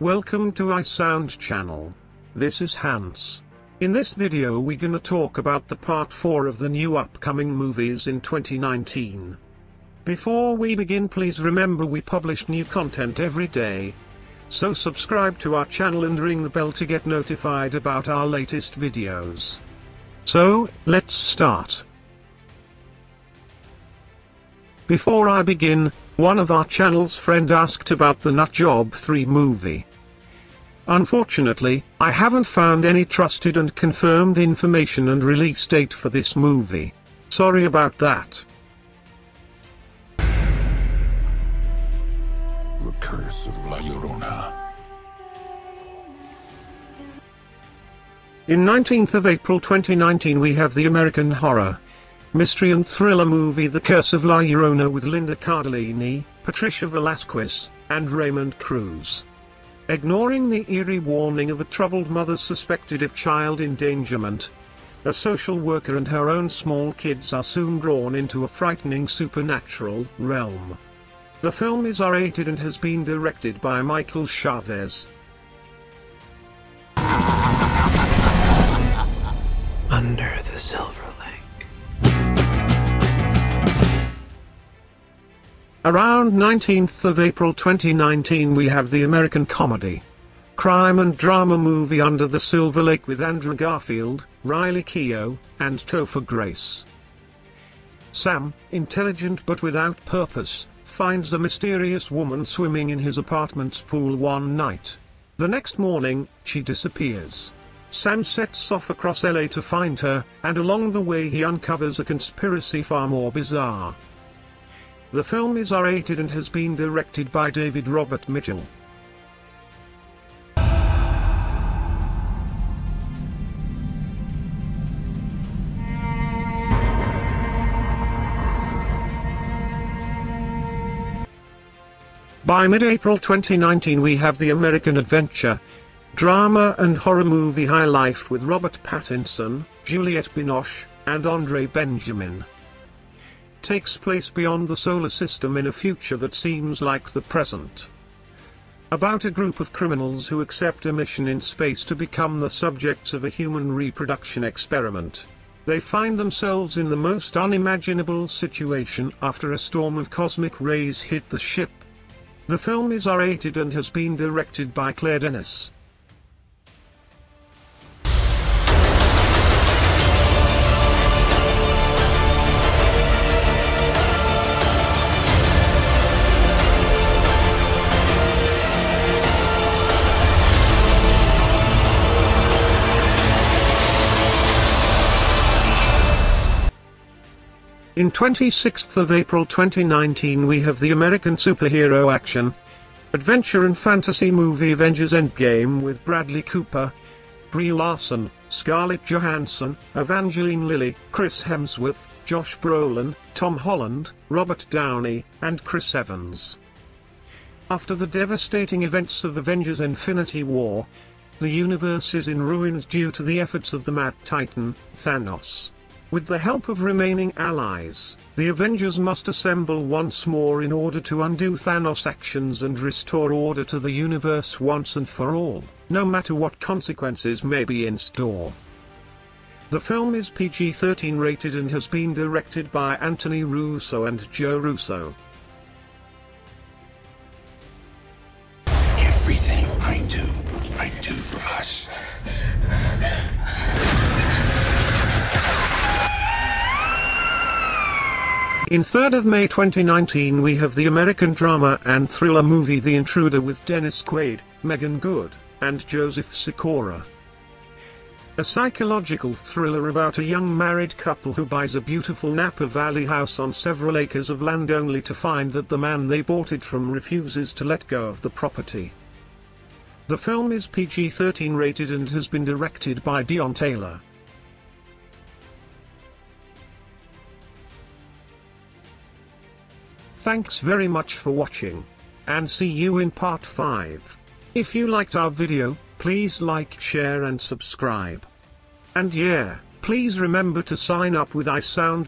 Welcome to iSound channel. This is Hans. In this video we gonna talk about the part 4 of the new upcoming movies in 2019. Before we begin please remember we publish new content every day. So subscribe to our channel and ring the bell to get notified about our latest videos. So, let's start. Before I begin, one of our channel's friend asked about the Nutjob 3 movie. Unfortunately, I haven't found any trusted and confirmed information and release date for this movie. Sorry about that. The Curse of La Llorona. In 19th of April 2019 we have the American horror, mystery and thriller movie The Curse of La Llorona with Linda Cardellini, Patricia Velasquez, and Raymond Cruz. Ignoring the eerie warning of a troubled mother suspected of child endangerment, a social worker and her own small kids are soon drawn into a frightening supernatural realm. The film is R-rated and has been directed by Michael Chaves. Under the Silver Around 19th of April 2019 we have the American comedy, crime and drama movie Under the Silver Lake with Andrew Garfield, Riley Keough, and Topher Grace. Sam, intelligent but without purpose, finds a mysterious woman swimming in his apartment's pool one night. The next morning, she disappears. Sam sets off across LA to find her, and along the way he uncovers a conspiracy far more bizarre. The film is R-rated and has been directed by David Robert Mitchell. By mid-April 2019 we have the American Adventure, drama and horror movie High Life with Robert Pattinson, Juliette Binoche, and Andre Benjamin. Takes place beyond the solar system in a future that seems like the present. About a group of criminals who accept a mission in space to become the subjects of a human reproduction experiment. They find themselves in the most unimaginable situation after a storm of cosmic rays hit the ship. The film is R-rated and has been directed by Claire Denis. In 26th of April 2019 we have the American superhero action, adventure and fantasy movie Avengers Endgame with Bradley Cooper, Brie Larson, Scarlett Johansson, Evangeline Lilly, Chris Hemsworth, Josh Brolin, Tom Holland, Robert Downey, and Chris Evans. After the devastating events of Avengers Infinity War, the universe is in ruins due to the efforts of the Mad Titan, Thanos. With the help of remaining allies, the Avengers must assemble once more in order to undo Thanos' actions and restore order to the universe once and for all, no matter what consequences may be in store. The film is PG-13 rated and has been directed by Anthony Russo and Joe Russo. Everything I do, I do for us. In 3rd of May 2019 we have the American drama and thriller movie The Intruder with Dennis Quaid, Meagan Good, and Joseph Sikora. A psychological thriller about a young married couple who buys a beautiful Napa Valley house on several acres of land only to find that the man they bought it from refuses to let go of the property. The film is PG-13 rated and has been directed by Deon Taylor. Thanks very much for watching. And see you in part 5. If you liked our video, please like, share and subscribe. And yeah, please remember to sign up with isound.co.nz.